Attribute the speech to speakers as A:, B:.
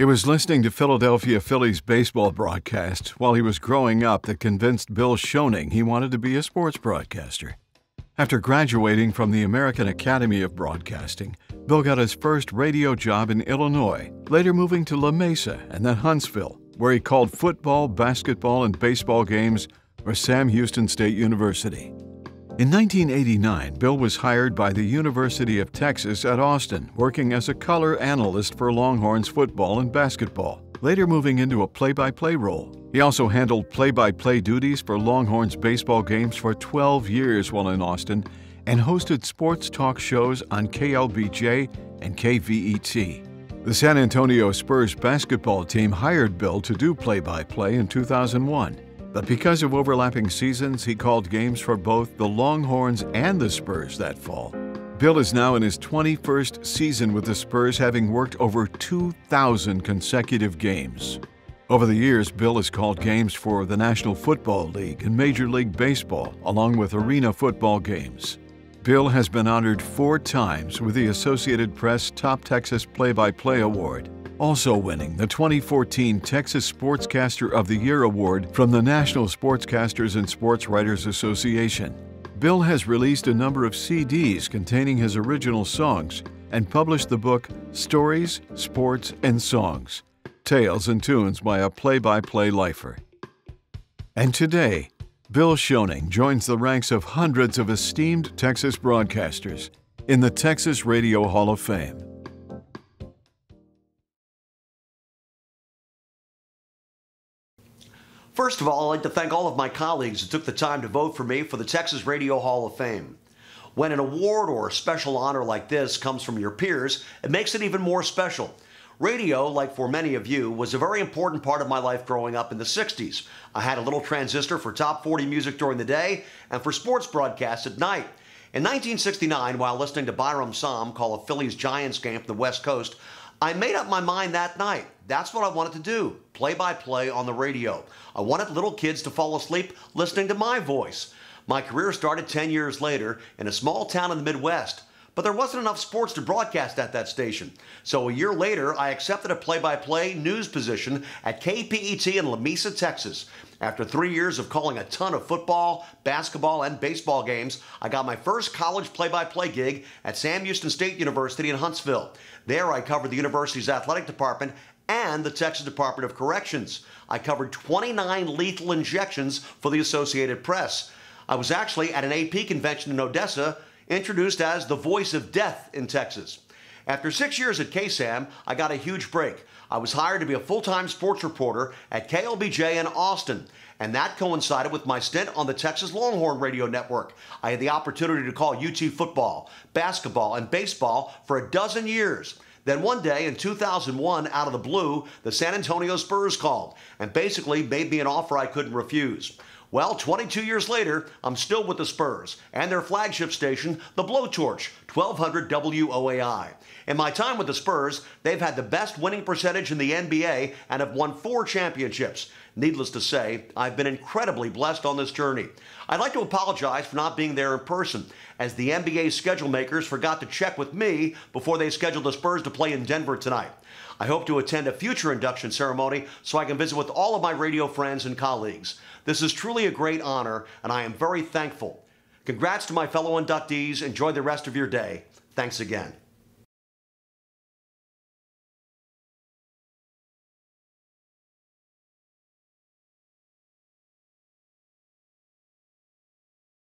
A: It was listening to Philadelphia Phillies baseball broadcasts while he was growing up that convinced Bill Schoening he wanted to be a sports broadcaster. After graduating from the American Academy of Broadcasting, Bill got his first radio job in Illinois, later moving to Lamesa and then Huntsville, where he called football, basketball, and baseball games for Sam Houston State University. In 1989, Bill was hired by the University of Texas at Austin, working as a color analyst for Longhorns football and basketball, later moving into a play by play role. He also handled play by play duties for Longhorns baseball games for 12 years while in Austin and hosted sports talk shows on KLBJ and KVET. The San Antonio Spurs basketball team hired Bill to do play by play in 2001. But because of overlapping seasons, he called games for both the Longhorns and the Spurs that fall. Bill is now in his 21st season with the Spurs, having worked over 2,000 consecutive games. Over the years, Bill has called games for the National Football League and Major League Baseball, along with arena football games. Bill has been honored four times with the Associated Press Top Texas Play by Play Award, also winning the 2014 Texas Sportscaster of the Year Award from the National Sportscasters and Sports Writers Association. Bill has released a number of CDs containing his original songs and published the book Stories, Sports, and Songs Tales and Tunes by a Play by Play Lifer. And today, Bill Schoening joins the ranks of hundreds of esteemed Texas broadcasters in the Texas Radio Hall of Fame.
B: First of all, I'd like to thank all of my colleagues who took the time to vote for me for the Texas Radio Hall of Fame. When an award or a special honor like this comes from your peers, it makes it even more special. Radio, like for many of you, was a very important part of my life growing up in the 60s. I had a little transistor for top 40 music during the day and for sports broadcasts at night. In 1969, while listening to Byrum Saam call a Phillies Giants game from the West Coast, I made up my mind that night. That's what I wanted to do play by play on the radio. I wanted little kids to fall asleep listening to my voice. My career started 10 years later in a small town in the Midwest but there wasn't enough sports to broadcast at that station. So a year later, I accepted a play by play news position at KPET in Lamesa, Texas. After three years of calling a ton of football, basketball, and baseball games, I got my first college play by play gig at Sam Houston State University in Huntsville. There, I covered the university's athletic department and the Texas Department of Corrections. I covered 29 lethal injections for the Associated Press. I was actually at an AP convention in Odessa introduced as the voice of death in Texas. After six years at KSAM, I got a huge break. I was hired to be a full time sports reporter at KLBJ in Austin, and that coincided with my stint on the Texas Longhorn Radio Network. I had the opportunity to call UT football, basketball, and baseball for a dozen years. Then one day in 2001, out of the blue, the San Antonio Spurs called and basically made me an offer I couldn't refuse. Well, 22 years later, I'm still with the Spurs and their flagship station, the Blowtorch, 1200 WOAI. In my time with the Spurs, they've had the best winning percentage in the NBA and have won four championships. Needless to say, I've been incredibly blessed on this journey. I'd like to apologize for not being there in person, as the NBA schedule makers forgot to check with me before they scheduled the Spurs to play in Denver tonight. I hope to attend a future induction ceremony so I can visit with all of my radio friends and colleagues. This is truly a great honor, and I am very thankful. Congrats to my fellow inductees. Enjoy the rest of your day. Thanks again.